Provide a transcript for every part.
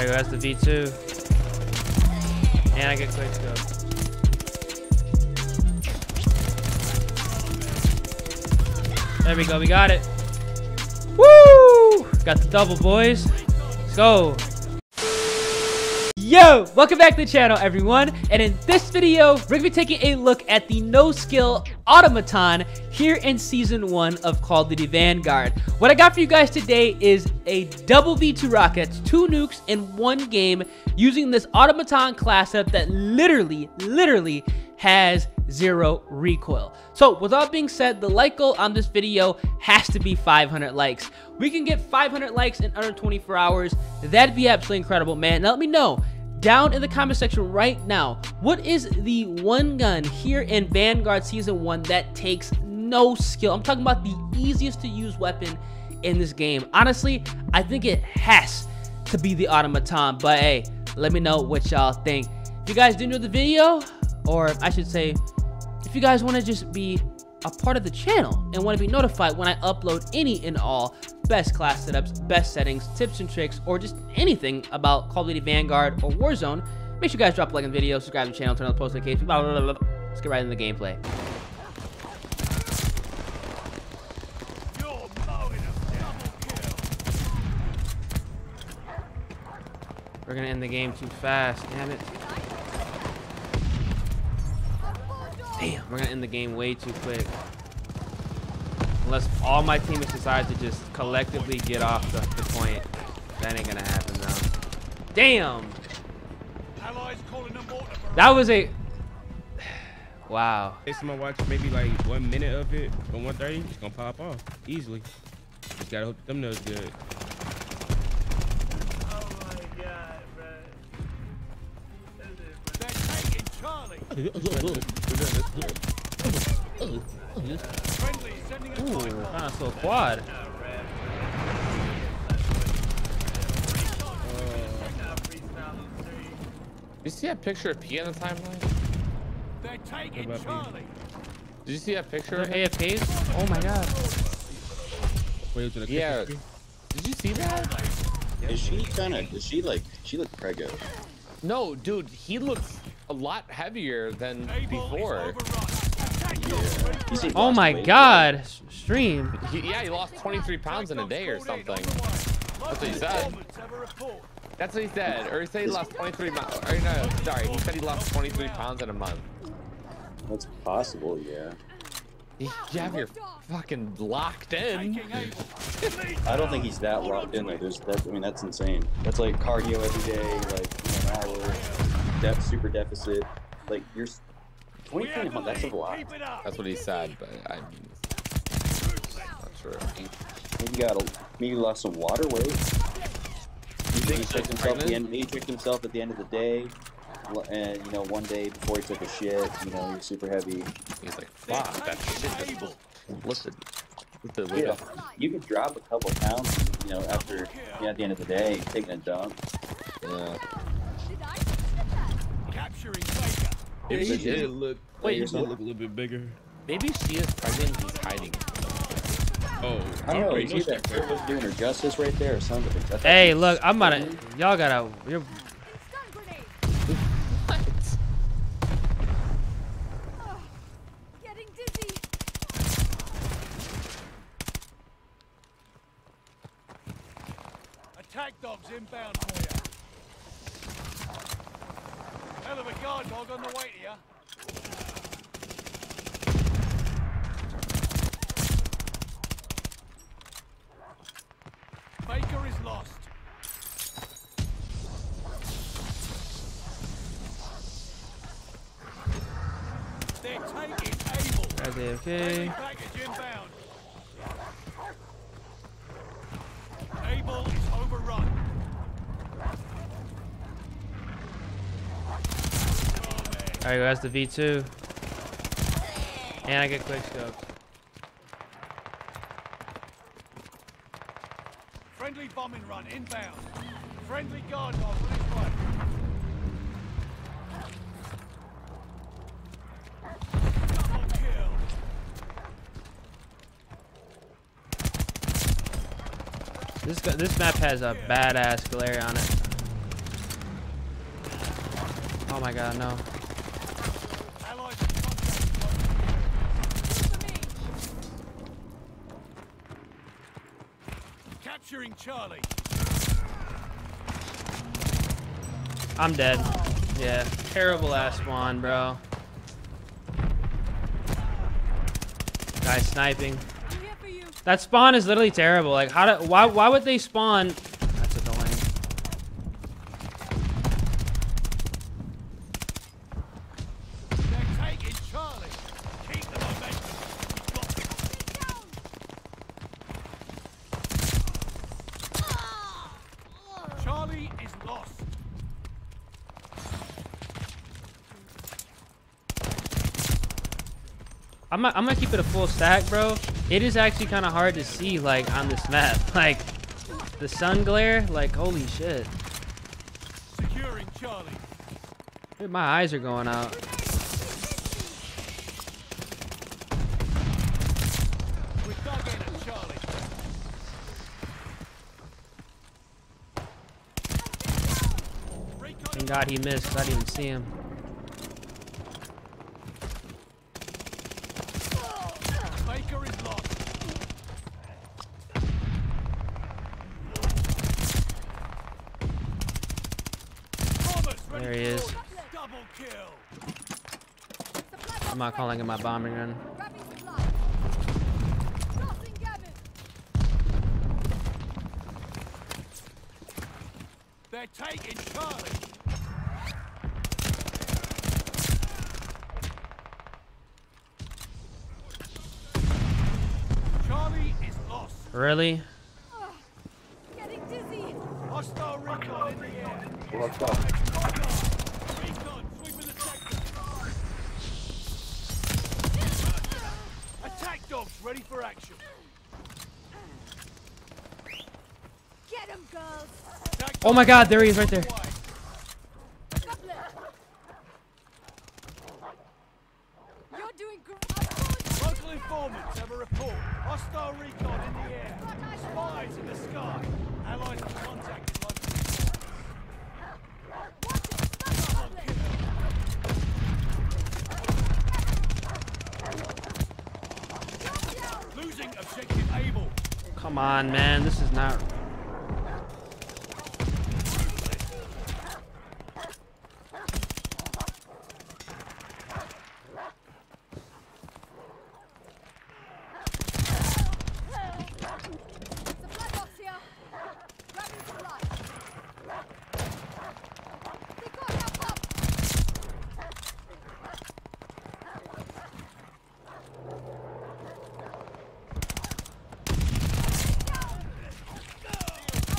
You go, that's the V2. And I get quick scope. There we go, we got it. Woo! Got the double, boys. Let's go. Yo, welcome back to the channel, everyone. And in this video, we're gonna be taking a look at the no-skill automaton here in season one of Call of Duty Vanguard. What I got for you guys today is a double V2 rockets, two nukes in one game using this automaton class up that literally, literally has zero recoil. So with all being said, the like goal on this video has to be 500 likes. We can get 500 likes in under 24 hours. That'd be absolutely incredible, man. Now let me know down in the comment section right now, what is the one gun here in Vanguard Season 1 that takes no skill? I'm talking about the easiest to use weapon in this game. Honestly, I think it has to be the Automaton, but hey, let me know what y'all think. If you guys do know the video, or I should say, if you guys want to just be a part of the channel and want to be notified when I upload any and all best class setups, best settings, tips and tricks, or just anything about Call of Duty Vanguard or Warzone, make sure you guys drop a like on the video, subscribe to the channel, turn on the post notifications, blah, blah, blah, blah. Let's get right into the gameplay. We're gonna end the game too fast, damn it. Damn, we're gonna end the game way too quick. Unless all my teammates decide to just collectively get off the, the point. That ain't gonna happen though. Damn! That was a... Wow. It's my watch maybe like one minute of it, but 130, it's gonna pop off easily. Just gotta hope the thumbnail's good. Ooh, kind of so quad. You see that picture of P on the timeline? They're taking about Charlie. Did you see that picture? They're AFKs? Oh my god. Wait, was it a Yeah. Christmas Did you see that? Is she kind of? Is she like? She look preggo. No, dude, he looks a lot heavier than before. overrun. Attack dogs ready You see Oh my weight, god. S- Stream. He, yeah, he lost 23 pounds in a day or something. That's what he said. That's what he said. Or he said he lost 23 pounds. Or no, sorry, he said he lost 23 pounds in a month. That's possible. Yeah. You you have your fucking locked in. I don't think he's that locked in. Like, there's that. I mean, that's insane. That's like cardio every day, like you know, an hour, def, super deficit. Like you're s- 23 a month. That's a lot. Keep it up. That's what he said, but I mean, not sure. Maybe you got a maybe lost some water weight. You He think tricked she's himself at the end. He tricked himself at the end of the day. And you know, one day before he took a shit, you know, he was super heavy. He's like, fuck, that shit is listen. Listen, Yeah, you could drop a couple pounds, you know, after you know, at the end of the day, taking a dump. Yeah. Capturing Baker. Maybe she did look. Wait, he you did look a little bit bigger. Maybe she is pregnant. He's hiding. Oh, I don't know. already You see know that she's purple's doing her justice right there, or something. I Hey, she- look, I'm about to. Y'all gotta. You're, What? Getting dizzy. Attack dogs inbound for you. Hell of a guard dog on the way to you. Baker is lost. They're taking Able. Guys AFK. package inbound. Able is overrun. You that's the V2. And I get quick scopes. Friendly bombing run inbound. Friendly guard dog on its way. This this map has a badass glare on it. Oh my god, no. Allies in contact. For me. Capturing Charlie. I'm dead. Yeah, terrible ass spawn, bro. Guy sniping. I'm here for you. That spawn is literally terrible. Like, how do why why would they spawn? That's annoying. They're taking Charlie. Keep the momentum. We've got Down. Charlie is lost. I'm I'm gonna keep it a full stack, bro. It is actually kind of hard to see like on this map. Like the sun glare, like holy shit. Securing Charlie. Dude, my eyes are going out. We're dug in at Charlie. Recon Thank God he missed. I didn't even see him. Baker is lost. Bombers ready There he is. orders. Double kill. Supply box I'm not calling it my bombing run. Grabbing supplies. Tossing Gammon. They're taking Charlie. Charlie is lost. Really? Getting dizzy. Hostile recon in the air. Let's go. Recon sweeping the sector. Attack dogs ready for action. Get him, girls. Oh my God, there he is right there. away. Couple it. You're doing great. Local informants have a report. Hostile recon in the air. Spies in the sky. Allies in contact in local. Double kill. Losing objective able. Come on, man. This is not. Supply box here. Grabbing supplies. They got help up.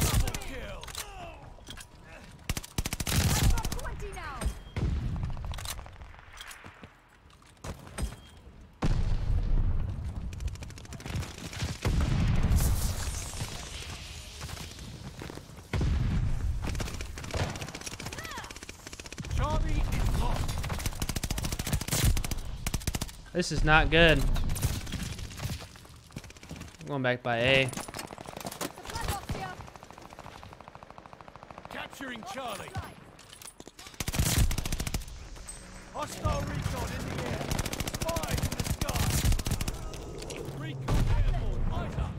Double kill. I've got 20 now. Charlie is lost. This is not good. I'm going back by A. Capturing Charlie. Hostile recon in the air. Spies in the sky. Recon airborne. Eyes up.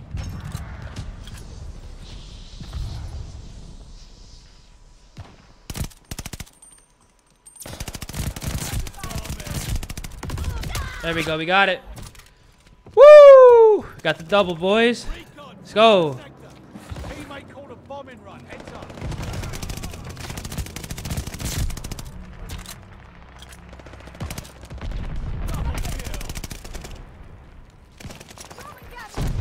There we go. We got it. Woo! Got the double, boys. Let's go. Sector. Teammate called a bombing run. Heads up. Double kill. Throwing Gammon.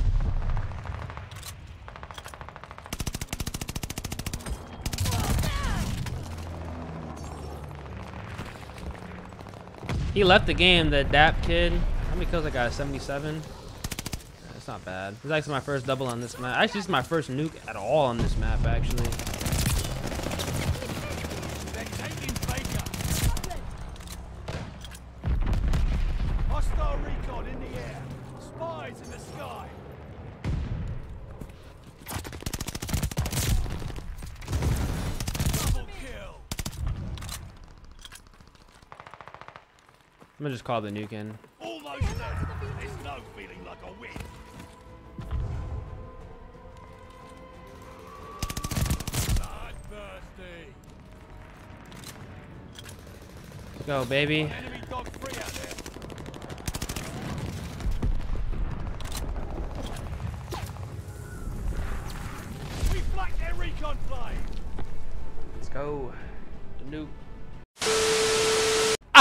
He left the game, the DAP kid. How many kills I got? 77? That's not bad. This is actually my first double on this map. Actually, this is my first nuke at all on this map, actually. They're taking Baker. Hostile recon in the air. Spies in the sky. Double kill. Gonna just call the nuke in. Almost there. There's no feeling like a win. Go, baby. Enemy dog free out there. We flanked their recon plane. Let's go. The nuke.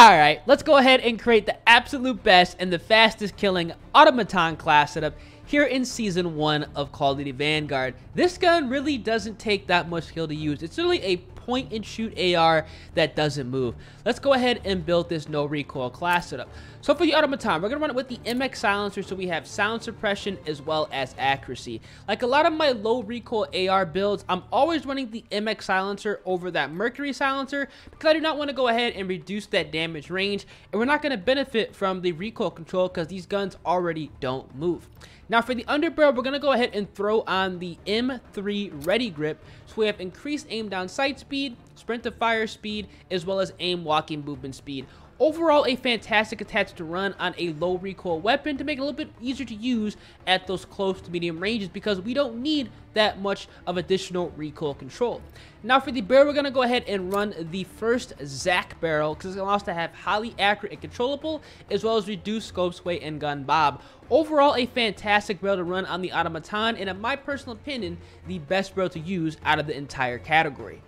Alright, let's go ahead and create the absolute best and the fastest killing automaton class setup here in season 1 of Call of Duty Vanguard. This gun really doesn't take that much skill to use. It's really a point and shoot AR that doesn't move. Let's go ahead and build this no recoil class setup. So for the automaton, we're to run it with the MX silencer so we have sound suppression as well as accuracy. Like a lot of my low recoil AR builds, I'm always running the MX silencer over that Mercury silencer because I do not want to go ahead and reduce that damage range and we're not to benefit from the recoil control because these guns already don't move. Now for the underbarrel, we're going to go ahead and throw on the M3 Ready Grip. So we have increased aim down sight speed, sprint to fire speed, as well as aim walking movement speed. Overall, a fantastic attachment to run on a low recoil weapon to make it a little bit easier to use at those close to medium ranges because we don't need that much of additional recoil control. Now for the barrel, we're going to go ahead and run the first Zac barrel because it allows to have highly accurate and controllable as well as reduced scope sway and gun bob. Overall, a fantastic barrel to run on the Automaton and in my personal opinion, the best barrel to use out of the entire category.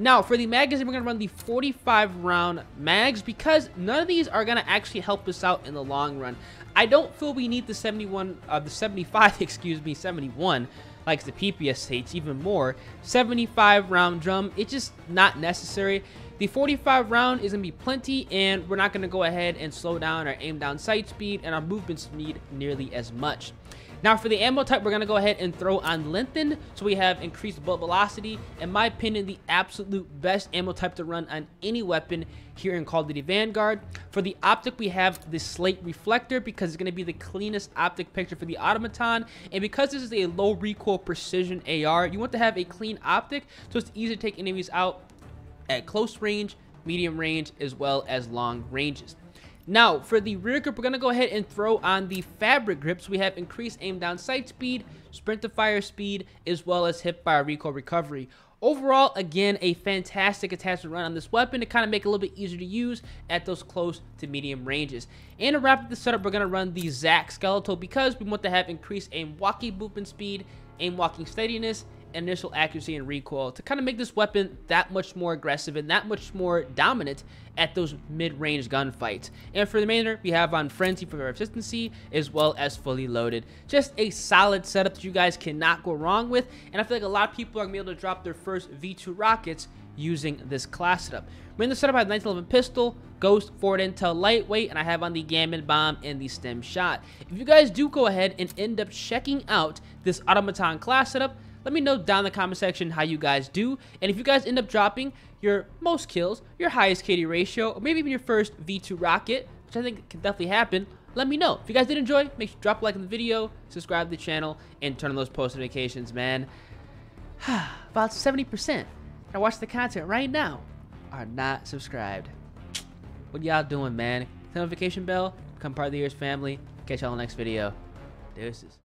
Now, for the magazine, we're going to run the 45 round mags because none of these are going to actually help us out in the long run. I don't feel we need the 71, uh, the 75, excuse me, 71 like the PPS states even more. 75 round drum, it's just not necessary. The 45 round is going to be plenty and we're not going to go ahead and slow down our aim down sight speed and our movement speed nearly as much. Now for the ammo type, we're going to go ahead and throw on lengthened, so we have increased bullet velocity. In my opinion, the absolute best ammo type to run on any weapon here in Call of Duty Vanguard. For the optic, we have the slate reflector because it's going to be the cleanest optic picture for the automaton. And because this is a low recoil precision AR, you want to have a clean optic so it's easy to take enemies out at close range, medium range, as well as long ranges. Now, for the rear grip, we're going to go ahead and throw on the fabric grips. We have increased aim down sight speed, sprint to fire speed, as well as hip fire recoil recovery. Overall, again, a fantastic attachment run on this weapon to kind of make it a little bit easier to use at those close to medium ranges. And to wrap up the setup, we're going to run the Zac Skeletal because we want to have increased aim walking movement speed, aim walking steadiness, initial accuracy and recoil to kind of make this weapon that much more aggressive and that much more dominant at those mid-range gunfights. And for the remainder, we have on Frenzy for consistency as well as fully loaded. Just a solid setup that you guys cannot go wrong with. And I feel like a lot of people are going to be able to drop their first V2 rockets using this class setup. We're in the setup, I have 1911 pistol, Ghost, Forward Intel Lightweight, and I have on the Gammon Bomb and the Stim Shot. If you guys do go ahead and end up checking out this Automaton class setup, let me know down in the comment section how you guys do. And if you guys end up dropping your most kills, your highest KD ratio, or maybe even your first V2 rocket, which I think can definitely happen, let me know. If you guys did enjoy, make sure you drop a like on the video, subscribe to the channel, and turn on those post notifications, man. About 70% that watch the content right now are not subscribed. What y'all doing, man? Hit the notification bell, become part of the Ears family. Catch y'all in the next video. Deuces.